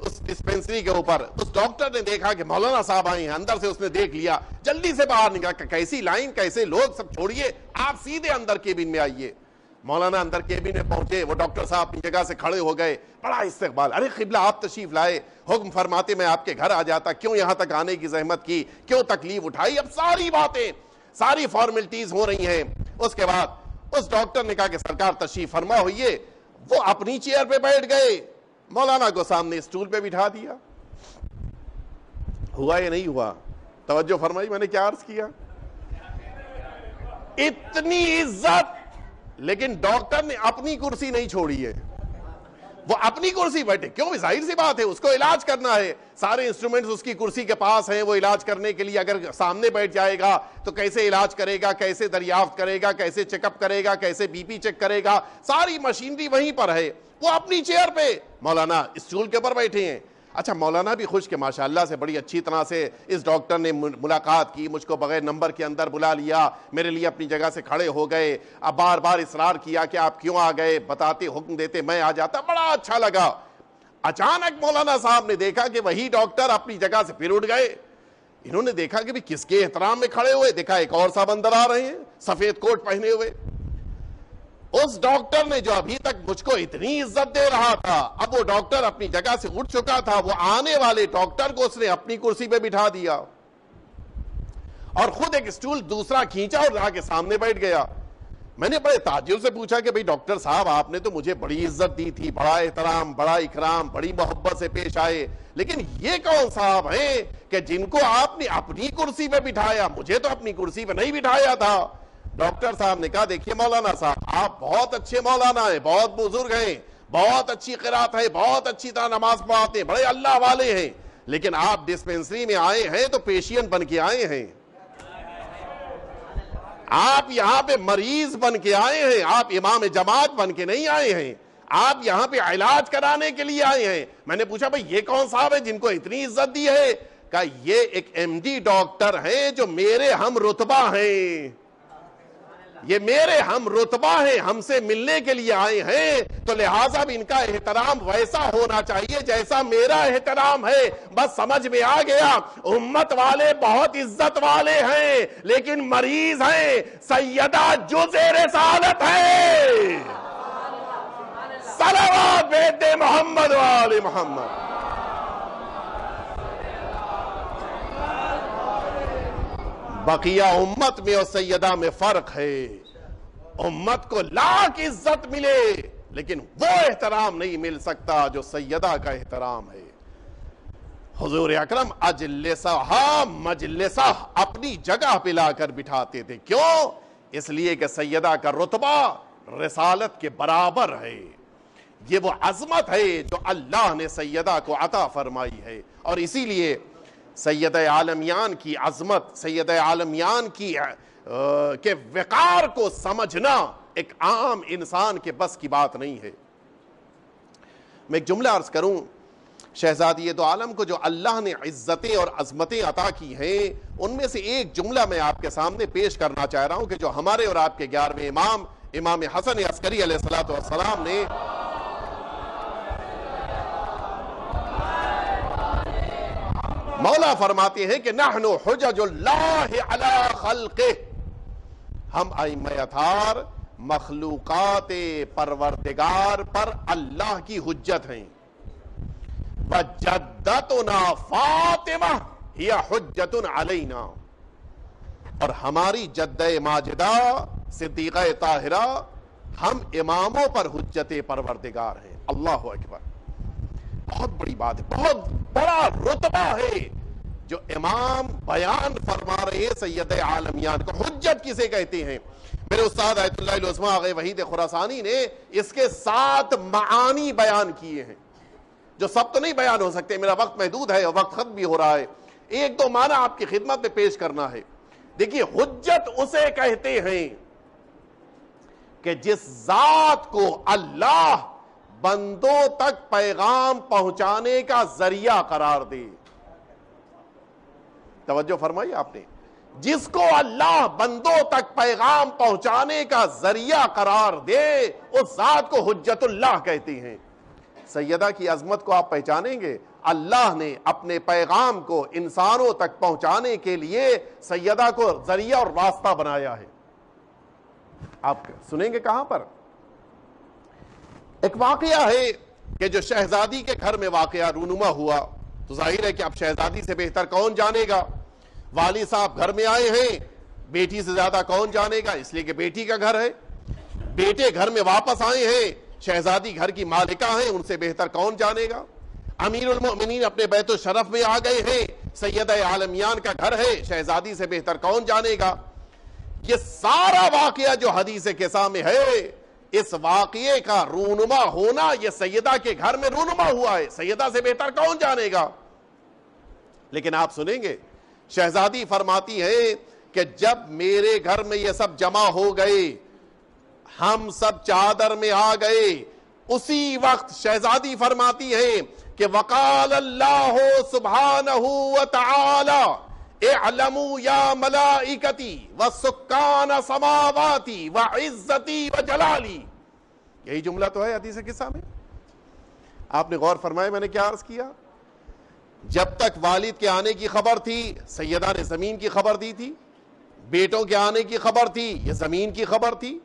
اس ڈسپینسری کے اوپر۔ اس ڈاکٹر نے دیکھا کہ مولانا صاحب آئے ہیں اندر سے اس نے دیکھ لیا۔ جلدی سے باہر نکلا کہ کیسی لائن، کیسے لوگ سب چھوڑیے، آپ سیدھے اندر کیبن میں آئیے۔ مولانا اندر کیبن میں پہنچے، وہ ڈاکٹر صاحب اپنی جگہ سے کھڑے ہو گئے۔ بڑا استقبال۔ ارے قبلہ آپ تشریف لائے۔ حکم فرماتے میں آپ کے گھر آ جاتا۔ کیوں یہاں تک آنے کی زحمت کی؟ کیوں تکلیف اٹھائی؟ اب ساری باتیں، ساری فارملٹیز ہو رہی ہیں۔ اس کے بعد اس ڈاکٹر نے کہا کہ سرکار تشریف فرما ہوئیے۔ وہ اپنی چیئر پہ بیٹھ گئے۔ مولانا کو سامنے اسٹول پہ بٹھا دیا۔ ہوا یا نہیں ہوا؟ توجہ فرمائی، میں نے کیا عرض کیا؟ اتنی عزت، لیکن ڈاکٹر نے اپنی کرسی نہیں چھوڑی ہے۔ وہ اپنی کرسی بیٹھے۔ کیوں؟ ظاہر سی بات ہے، اس کو علاج کرنا ہے۔ سارے انسٹرومنٹس اس کی کرسی کے پاس ہیں، وہ علاج کرنے کے لیے اگر سامنے بیٹھ جائے گا تو کیسے علاج کرے گا، کیسے دریافت کرے گا، کیسے چیک اپ کرے گا، کیسے بی پی چیک کرے گا۔ ساری مشینری وہیں پر ہے۔ وہ اپنی چیئر پہ۔ مولانا اسٹول کے اوپر بیٹھے ہیں۔ اچھا مولانا بھی خوش کہ ماشاءاللہ سے بڑی اچھی طرح سے اس ڈاکٹر نے ملاقات کی، مجھ کو بغیر نمبر کے اندر بلا لیا، میرے لیے اپنی جگہ سے کھڑے ہو گئے۔ اب بار بار اصرار کیا کہ آپ کیوں آ گئے، بتاتے، حکم دیتے، میں آ جاتا، بڑا اچھا لگا۔ اچانک مولانا صاحب نے دیکھا کہ وہی ڈاکٹر اپنی جگہ سے پھر اٹھ گئے۔ انہوں نے دیکھا کہ بھی کس کے احترام میں کھڑے ہوئے، دیکھا ایک اور صاحب اندر آ رہے ہیں، سفید کوٹ پہنے ہوئے۔ اس ڈاکٹر نے جو ابھی تک مجھ کو اتنی عزت دے رہا تھا، اب وہ ڈاکٹر اپنی جگہ سے اٹھ چکا تھا، وہ آنے والے ڈاکٹر کو اس نے اپنی کرسی پہ بٹھا دیا۔ اور خود ایک سٹول دوسرا کھینچا اور رہا کے سامنے بیٹھ گیا۔ میں نے بڑے تعجب سے پوچھا کہ بھئی ڈاکٹر صاحب، آپ نے تو مجھے بڑی عزت دی تھی، بڑا احترام، بڑا اکرام، بڑی محبت سے پیش آئے۔ لیکن یہ کون صاحب ہیں کہ جن کو آپ نے اپنی کرسی پہ بٹھایا؟ مجھے تو اپنی کرسی پہ نہیں بٹھایا تھا۔ ڈاکٹر صاحب نے کہا، دیکھیے مولانا صاحب، آپ بہت اچھے مولانا ہیں، بہت بزرگ ہیں، بہت اچھی قرآت ہے، بہت اچھی طرح نماز پڑھاتے ہیں، بڑے اللہ والے ہیں، لیکن آپ ڈسپینسری میں آئے ہیں تو پیشین بن کے آئے ہیں۔ آپ یہاں پہ مریض بن کے آئے ہیں، آپ امام جماعت بن کے نہیں آئے ہیں۔ آپ یہاں پہ علاج کرانے کے لیے آئے ہیں۔ میں نے پوچھا، بھائی، یہ کون صاحب ہے جن کو اتنی عزت دی ہے؟ کہا، یہ ایک ایم ڈی ڈاکٹر ہیں جو میرے ہم رتبہ ہیں۔ یہ میرے ہم رتبہ ہیں، ہم سے ملنے کے لیے آئے ہیں۔ تو لہٰذا بھی ان کا احترام ویسا ہونا چاہیے جیسا میرا احترام ہے۔ بس سمجھ میں آ گیا، امت والے بہت عزت والے ہیں، لیکن مریض ہیں۔ سیدہ جو زیر سعادت ہے۔ صلوات بیت محمد والے محمد۔ بقیہ امت میں اور سیدہ میں فرق ہے۔ امت کو لاکھ عزت ملے، لیکن وہ احترام نہیں مل سکتا جو سیدہ کا احترام ہے۔ حضور اکرم اجلسہ مجلسہ اپنی جگہ پہ لا کر بٹھاتے تھے۔ کیوں؟ اس لیے کہ سیدہ کا رتبہ رسالت کے برابر ہے۔ یہ وہ عظمت ہے جو اللہ نے سیدہ کو عطا فرمائی ہے۔ اور اسی لیے سید عالمیان کی عظمت، سید عالمیان کی کہ وقار کو سمجھنا ایک عام انسان کے بس کی بات نہیں ہے۔ میں ایک جملہ عرض کروں، شہزادی دو عالم کو جو اللہ نے عزتیں اور عظمتیں عطا کی ہیں، ان میں سے ایک جملہ میں آپ کے سامنے پیش کرنا چاہ رہا ہوں کہ جو ہمارے اور آپ کے گیارہویں امام امام حسن عسکری علیہ السلام نے مولا فرماتے ہیں کہ نحن حجج اللہ علی خلقہ۔ ہم اتھار مخلوقات پروردگار پر اللہ کی حجت ہیں۔ وجدتنا فاطمہ یا حجت علینا۔ اور ہماری جد ماجدہ صدیقہ طاہرہ، ہم اماموں پر حجت پروردگار ہیں۔ اللہ اکبر۔ بڑی بات ہے۔ بہت بڑا رتبہ ہے جو امام بیان فرما رہے ہیں سید عالمیان کو۔ حجت کسے کہتے ہیں؟ میرے استاد آیت اللہ العظمہ آغے وحید خراسانی نے اس کے سات معانی بیان کیے ہیں۔ جو سب تو نہیں بیان ہو سکتے، میرا وقت محدود ہے وقت ختم بھی ہو رہا ہے۔ ایک دو معنی آپ کی خدمت میں پیش کرنا ہے۔ دیکھیے، حجت اسے کہتے ہیں کہ جس ذات کو اللہ بندوں تک پیغام پہنچانے کا ذریعہ قرار دے توجہ فرمائی آپ نے۔ جس کو اللہ بندوں تک پیغام پہنچانے کا ذریعہ قرار دے، اس ذات کو حجت اللہ کہتے ہیں۔ سیدہ کی عظمت کو آپ پہچانیں گے۔ اللہ نے اپنے پیغام کو انسانوں تک پہنچانے کے لیے سیدہ کو ذریعہ اور راستہ بنایا ہے۔ آپ سنیں گے کہاں پر؟ ایک واقعہ ہے کہ جو شہزادی کے گھر میں واقعہ رونما ہوا، تو ظاہر ہے کہ اب شہزادی سے بہتر کون جانے گا؟ والی صاحب گھر میں آئے ہیں، بیٹی سے زیادہ کون جانے گا؟ اس لیے کہ بیٹی کا گھر ہے۔ بیٹے گھر میں واپس آئے ہیں، شہزادی گھر کی مالکہ ہیں، ان سے بہتر کون جانے گا؟ امیر المؤمنین اپنے بیت و شرف میں آ گئے ہیں۔ سید عالمیان کا گھر ہے، شہزادی سے بہتر کون جانے گا؟ یہ سارا واقعہ جو حدیث کے سامنے ہے اس واقعے کا رونما ہونا یہ سیدہ کے گھر میں رونما ہوا ہے۔ سیدہ سے بہتر کون جانے گا؟ لیکن آپ سنیں گے، شہزادی فرماتی ہے کہ جب میرے گھر میں یہ سب جمع ہو گئے، ہم سب چادر میں آ گئے۔ اسی وقت شہزادی فرماتی ہے کہ وقال اللہ سبحانہ وتعالی اعلموا یا ملائکتی وسکان سماواتی وعزتی وجلالی یہی جملہ تو ہے حدیث قصہ میں۔ آپ نے غور فرمائے میں نے کیا عرض کیا؟ جب تک والد کے آنے کی خبر تھی، سیدہ نے زمین کی خبر دی تھی، بیٹوں کے آنے کی خبر تھی، یہ زمین کی خبر تھی۔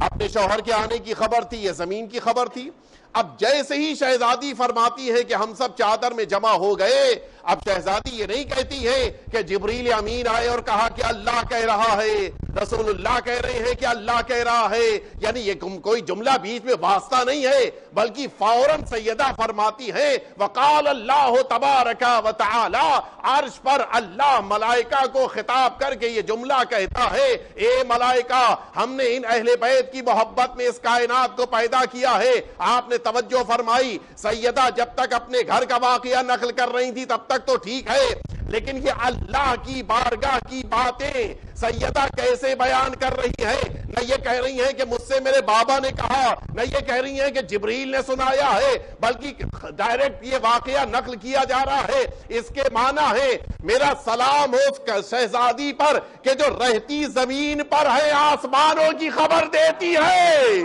اپنے شوہر کے آنے کی خبر تھی، یہ زمین کی خبر تھی۔ اب جیسے ہی شہزادی فرماتی ہے کہ ہم سب چادر میں جمع ہو گئے اب شہزادی یہ نہیں کہتی ہے کہ جبریل امین آئے اور کہا کہ اللہ کہہ رہا ہے، رسول اللہ کہہ رہے ہیں کہ اللہ کہہ رہا ہے۔ یعنی یہ کوئی جملہ بیچ میں واسطہ نہیں ہے، بلکہ فوراً سیدہ فرماتی ہے، وقال اللہ تبارک و تعالی، عرش پر اللہ ملائکہ کو خطاب کر کے یہ جملہ کہتا ہے۔ اے ملائکہ، ہم نے ان اہل بیت کی محبت میں اس کائنات کو پیدا کیا ہے۔ آپ نے توجہ فرمائی، سیدہ جب تک اپنے گھر کا واقعہ نقل کر رہی تھی، تب تک تک تو ٹھیک ہے، لیکن یہ اللہ کی بارگاہ کی باتیں سیدہ کیسے بیان کر رہی ہے نہ یہ کہہ رہی ہیں کہ مجھ سے میرے بابا نے کہا، نہ یہ کہہ رہی ہیں کہ جبریل نے سنایا ہے، بلکہ ڈائریکٹ یہ واقعہ نقل کیا جا رہا ہے۔ اس کے معنی ہے، میرا سلام ہو شہزادی پر کہ جو رہتی زمین پر ہے، آسمانوں کی خبر دیتی ہے۔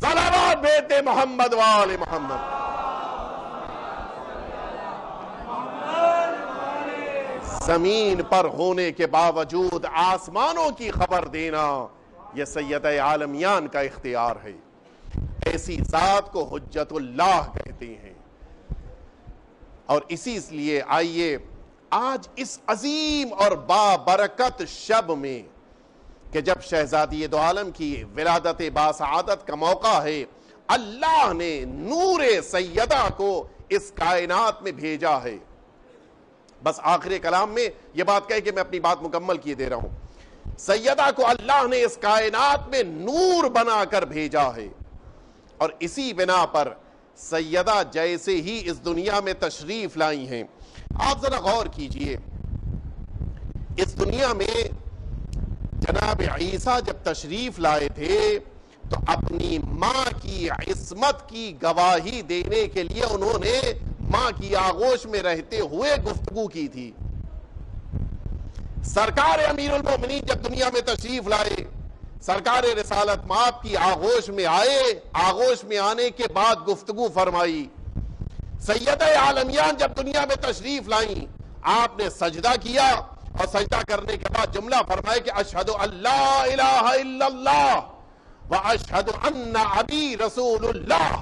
سلامات بیٹے محمد وال محمد۔ زمین پر ہونے کے باوجود آسمانوں کی خبر دینا یہ سید عالمیان کا اختیار ہے۔ ایسی ذات کو حجت اللہ کہتے ہیں۔ اور اسی لیے آئیے آج اس عظیم اور بابرکت شب میں کہ جب شہزادی دو عالم کی ولادت باسعادت کا موقع ہے، اللہ نے نور سیدہ کو اس کائنات میں بھیجا ہے۔ بس آخری کلام میں یہ بات کہے کہ میں اپنی بات مکمل کیے دے رہا ہوں۔ سیدہ کو اللہ نے اس کائنات میں نور بنا کر بھیجا ہے۔ اور اسی بنا پر سیدہ جیسے ہی اس دنیا میں تشریف لائی ہیں۔ آپ ذرا غور کیجیے۔ اس دنیا میں جناب عیسیٰ جب تشریف لائے تھے تو اپنی ماں کی عصمت کی گواہی دینے کے لیے انہوں نے ماں کی آغوش میں رہتے ہوئے گفتگو کی تھی۔ سرکار امیر المومنین جب دنیا میں تشریف لائے، سرکار رسالت ماپ کی آغوش میں آئے، آغوش میں آنے کے بعد گفتگو فرمائی۔ سید عالمیان جب دنیا میں تشریف لائیں، آپ نے سجدہ کیا اور سجدہ کرنے کے بعد جملہ فرمائے کہ اشہد اللہ الہ الا اللہ۔ واشہد ان ابی رسول اللہ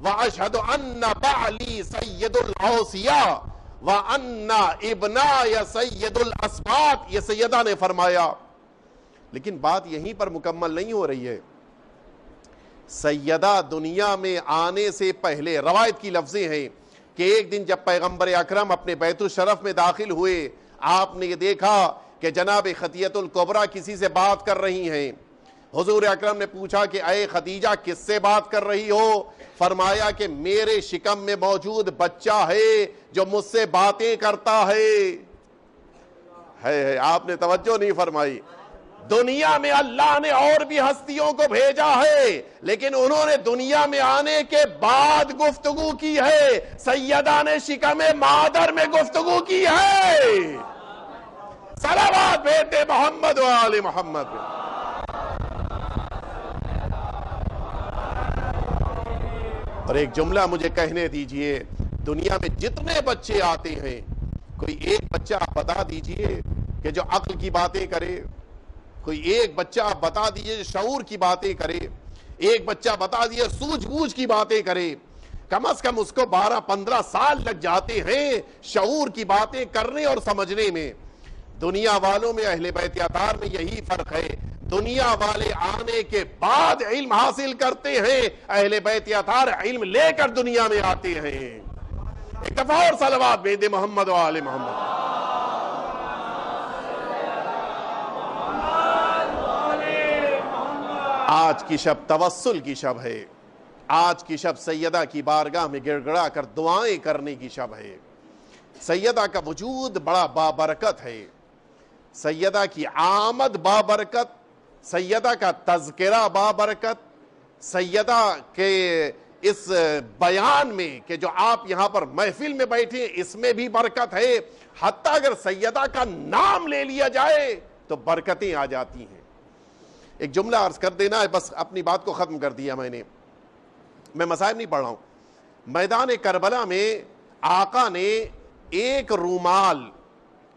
واشهد ان بعلی سید الاوصیاء وان ابنای سید الاسباط یہ سیدہ نے فرمایا۔ لیکن بات یہیں پر مکمل نہیں ہو رہی ہے۔ سیدہ دنیا میں آنے سے پہلے روایت کی لفظیں ہیں کہ ایک دن جب پیغمبر اکرم اپنے بیت الشرف میں داخل ہوئے، آپ نے یہ دیکھا کہ جناب خطیت القبرہ کسی سے بات کر رہی ہیں۔ حضور اکرم نے پوچھا کہ اے خدیجہ، کس سے بات کر رہی ہو؟ فرمایا کہ میرے شکم میں موجود بچہ ہے جو مجھ سے باتیں کرتا ہے۔ آپ نے توجہ نہیں فرمائی۔ دنیا میں اللہ نے اور بھی ہستیوں کو بھیجا ہے، لیکن انہوں نے دنیا میں آنے کے بعد گفتگو کی ہے۔ سیدہ نے شکم مادر میں گفتگو کی ہے۔ سلامات بیٹے محمد والی محمد۔ اور ایک جملہ مجھے کہنے دیجیے، دنیا میں جتنے بچے آتے ہیں، کوئی ایک بچہ آپ بتا دیجیے کہ جو عقل کی باتیں کرے، کوئی ایک بچہ آپ بتا دیجیے شعور کی باتیں کرے، ایک بچہ بتا دیجیے سوچ بوجھ کی باتیں کرے۔ کم از کم اس کو بارہ پندرہ سال لگ جاتے ہیں شعور کی باتیں کرنے اور سمجھنے میں۔ دنیا والوں میں اہل بیت اطار میں یہی فرق ہے۔ دنیا والے آنے کے بعد علم حاصل کرتے ہیں۔ اہل بیت اطار علم لے کر دنیا میں آتے ہیں۔ ایک دفعہ اور سلوات بھیج دے محمد و آل محمد۔ آج کی شب توسل کی شب ہے۔ آج کی شب سیدہ کی بارگاہ میں گڑ گڑا کر دعائیں کرنے کی شب ہے۔ سیدہ کا وجود بڑا بابرکت ہے۔ سیدہ کی آمد بابرکت سیدہ کا تذکرہ بابرکت، سیدہ کے اس بیان میں کہ جو آپ یہاں پر محفل میں بیٹھے اس میں بھی برکت ہے۔ حتیٰ اگر سیدہ کا نام لے لیا جائے تو برکتیں آ جاتی ہیں۔ ایک جملہ عرض کر دینا ہے، بس اپنی بات کو ختم کر دیا میں نے۔ میں مسائب نہیں پڑھ رہا ہوں۔ میدان کربلا میں آقا نے ایک رومال،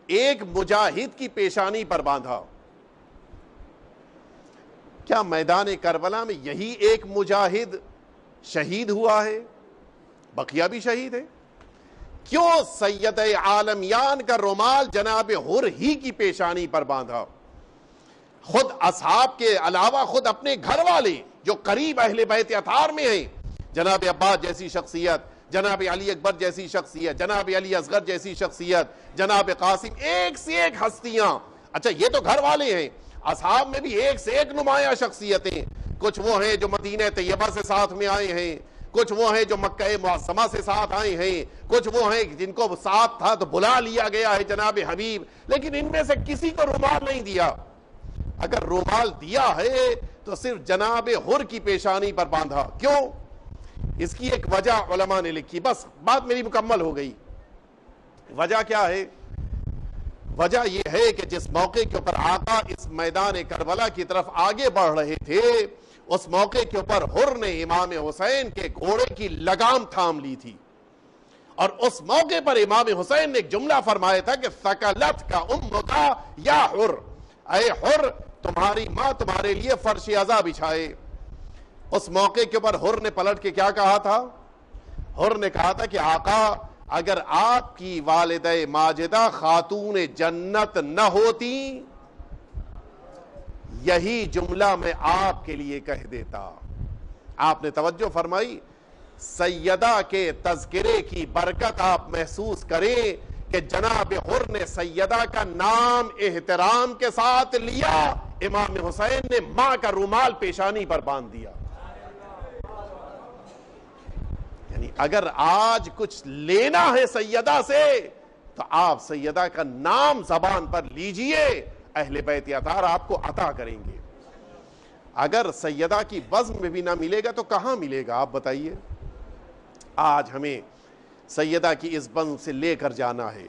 ایک مجاہد کی پیشانی پر باندھا۔ کیا میدان کربلا میں یہی ایک مجاہد شہید ہوا ہے؟ بقیہ بھی شہید ہے کیوں سید عالمیان کا رومال جناب ہر ہی کی پیشانی پر باندھا؟ خود اصحاب کے علاوہ خود اپنے گھر والے جو قریب اہل بیت اتھار میں ہیں، جناب عباس جیسی شخصیت، جناب علی اکبر جیسی شخصیت، جناب علی اصغر جیسی شخصیت، جناب قاسم، ایک سے ایک ہستیاں۔ اچھا یہ تو گھر والے ہیں۔ اصحاب میں بھی ایک سے ایک نمایاں شخصیتیں کچھ وہ ہیں جو مدینہ طیبہ سے ساتھ میں آئے ہیں، کچھ وہ ہیں جو مکہ معظمہ سے ساتھ آئے ہیں، کچھ وہ ہیں جن کو ساتھ تھا تو بلا لیا گیا ہے جناب حبیب، لیکن ان میں سے کسی کو رومال نہیں دیا۔ اگر رومال دیا ہے تو صرف جناب ہر کی پیشانی پر باندھا۔ کیوں؟ اس کی ایک وجہ علماء نے لکھی۔ بس بات میری مکمل ہو گئی۔ وجہ کیا ہے؟ وجہ یہ ہے کہ جس موقع کے اوپر آقا اس میدان کربلا کی طرف آگے بڑھ رہے تھے، اس موقع کے اوپر ہر نے امام حسین کے گھوڑے کی لگام تھام لی تھی۔ اور اس موقع پر امام حسین نے ایک جملہ فرمایا تھا کہ سکلت کا ام کا یا حر۔ اے حر، تمہاری ماں تمہارے لیے فرش ازا بچھائے۔ اس موقع کے اوپر ہر نے پلٹ کے کیا کہا تھا؟ ہر نے کہا تھا کہ آقا اگر آپ کی والدہ ماجدہ خاتون جنت نہ ہوتی، یہی جملہ میں آپ کے لیے کہہ دیتا۔ آپ نے توجہ فرمائی؟ سیدہ کے تذکرے کی برکت آپ محسوس کریں کہ جناب حر نے سیدہ کا نام احترام کے ساتھ لیا۔ امام حسین نے ماں کا رومال پیشانی پر باندھ دیا۔ یعنی اگر آج کچھ لینا ہے سیدہ سے، تو آپ سیدہ کا نام زبان پر لیجیے، اہل بیت اطار آپ کو عطا کریں گے۔ اگر سیدہ کی وزن میں بھی نہ ملے گا تو کہاں ملے گا؟ آپ بتائیے۔ آج ہمیں سیدہ کی اس بند سے لے کر جانا ہے۔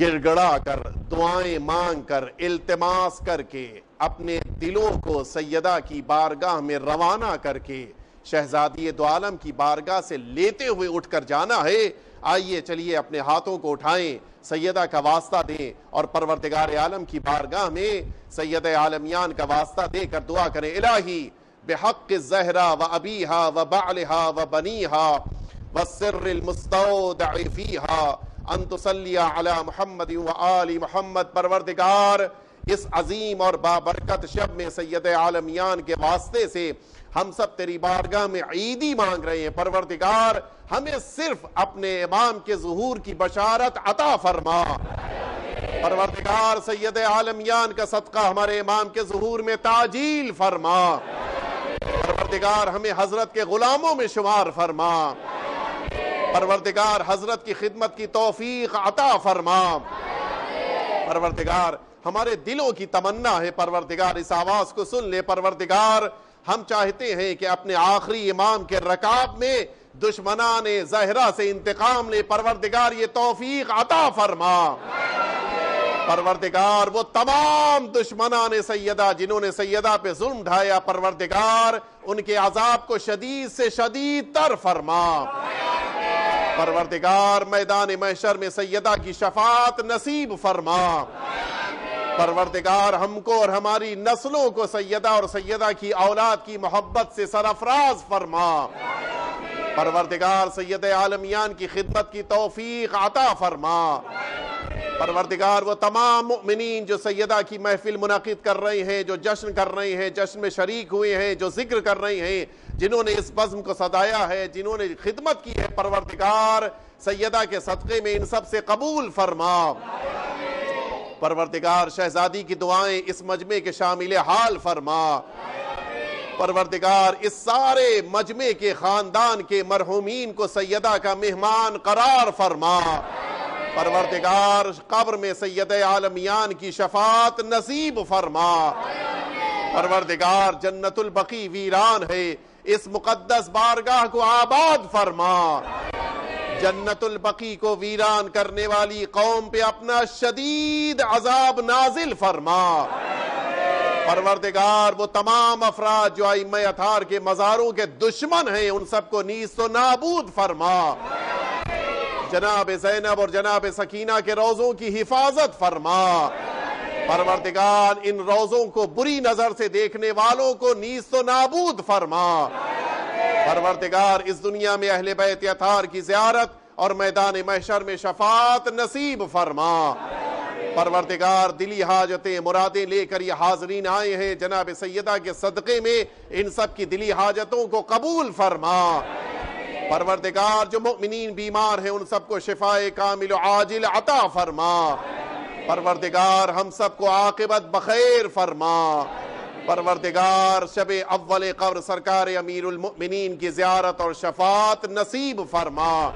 گر گڑا کر، دعائیں مانگ کر، التماس کر کے، اپنے دلوں کو سیدہ کی بارگاہ میں روانہ کر کے شہزادی دو عالم کی بارگاہ سے لیتے ہوئے اٹھ کر جانا ہے۔ آئیے چلیے اپنے ہاتھوں کو اٹھائیں۔ سیدہ کا واسطہ دیں اور پروردگار عالم کی بارگاہ میں سید عالمیان کا واسطہ دے کر دعا کریں۔ الہی، بحق الزہرہ و ابیہا و بعلہا و بنیہا والسر المستودع فیہا ان تصلی علی محمد و آل محمد۔ پروردگار، اس عظیم اور بابرکت شب میں سید عالمیان کے واسطے سے ہم سب تیری بارگاہ میں عیدی مانگ رہے ہیں، پروردگار، ہمیں صرف اپنے امام کے ظہور کی بشارت عطا فرما۔ پروردگار، سید عالمیان کا صدقہ ہمارے امام کے ظہور میں تاجیل فرما۔ پروردگار، ہمیں حضرت کے غلاموں میں شمار فرما۔ پروردگار، حضرت کی خدمت کی توفیق عطا فرما۔ پروردگار، ہمارے دلوں کی تمنا ہے، پروردگار، اس آواز کو سن لے۔ پروردگار ہم چاہتے ہیں کہ اپنے آخری امام کے رکاب میں دشمنان زہرہ سے انتقام لے، پروردگار، یہ توفیق عطا فرما۔ پروردگار، وہ تمام دشمنان سیدہ، جنہوں نے سیدہ پہ ظلم ڈھایا، پروردگار، ان کے عذاب کو شدید سے شدید تر فرما۔ پروردگار، میدان محشر میں سیدہ کی شفاعت نصیب فرما۔ پروردگار ہم کو اور ہماری نسلوں کو سیدہ اور سیدہ کی اولاد کی محبت سے سرفراز فرما۔ پروردگار سید عالمیان کی خدمت کی توفیق عطا فرما۔ پروردگار وہ تمام مؤمنین جو سیدہ کی محفل منعقد کر رہے ہیں، جو جشن کر رہے ہیں، جشن میں شریک ہوئے ہیں، جو ذکر کر رہے ہیں، جنہوں نے اس بزم کو صدایا ہے، جنہوں نے خدمت کی ہے، پروردگار سیدہ کے صدقے میں ان سب سے قبول فرما۔ پروردگار شہزادی کی دعائیں اس مجمع کے شامل حال فرما۔ پروردگار اس سارے مجمع کے خاندان کے مرحومین کو سیدہ کا مہمان قرار فرما۔ پروردگار قبر میں سید عالمیان کی شفاعت نصیب فرما۔ پروردگار جنت البقی ویران ہے، اس مقدس بارگاہ کو آباد فرما۔ جنت البقی کو ویران کرنے والی قوم پہ اپنا شدید عذاب نازل فرما۔ پروردگار، وہ تمام افراد جو ائمہ اتھار کے مزاروں کے دشمن ہیں، ان سب کو نیست و نابود فرما۔ جناب زینب اور جناب سکینہ کے روزوں کی حفاظت فرما۔ پروردگار، ان روزوں کو بری نظر سے دیکھنے والوں کو نیست و نابود فرما۔ پروردگار اس دنیا میں اہل بیت اتھار کی زیارت اور میدان محشر میں شفاعت نصیب فرما۔ پروردگار دلی حاجتیں، مرادیں لے کر یہ حاضرین آئے ہیں، جناب سیدہ کے صدقے میں ان سب کی دلی حاجتوں کو قبول فرما۔ پروردگار جو مؤمنین بیمار ہیں، ان سب کو شفاء کامل و عاجل عطا فرما۔ پروردگار ہم سب کو عاقبت بخیر فرما۔ پروردگار، شب اول قبر سرکار امیر المؤمنین کی زیارت اور شفاعت نصیب فرما۔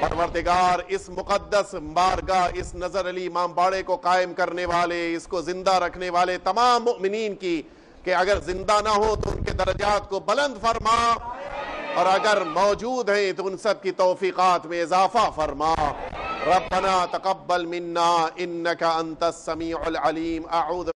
پروردگار، اس مقدس بارگاہ، اس نظر علی امام باڑے کو قائم کرنے والے، اس کو زندہ رکھنے والے تمام مؤمنین کی کہ اگر زندہ نہ ہو تو ان کے درجات کو بلند فرما اور اگر موجود ہیں تو ان سب کی توفیقات میں اضافہ فرما۔ ربنا تقبل منا انك انت السميع العليم اعوذ